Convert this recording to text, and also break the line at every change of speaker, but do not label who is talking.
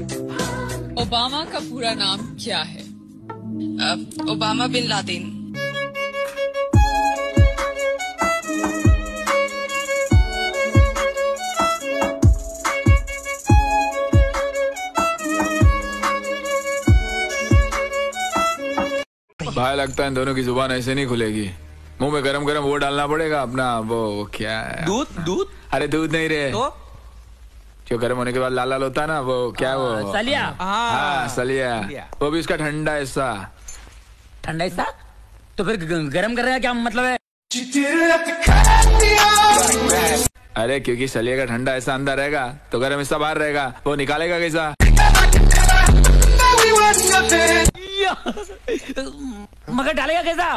Obama का पूरा नाम क्या है?
Obama bin Laden.
भाई लगता है इन दोनों की ज़ुबान ऐसे नहीं खुलेगी। मुँह में गरम गरम वो डालना पड़ेगा अपना वो क्या है?
दूध दूध?
अरे दूध नहीं रे।
तो?
जो गर्म होने के बाद लाल लाल होता है ना वो क्या आ, वो
सलिया।
हाँ। सलिया।
सलिया।
वो भी उसका ठंडा हिस्सा।
ठंडा हिस्सा? तो फिर गर्म करने का क्या मतलब है?
अरे क्योंकि सलिया का ठंडा हिस्सा अंदर रहेगा तो गर्म हिस्सा बाहर रहेगा। वो निकालेगा कैसा?
मगर डालेगा कैसा?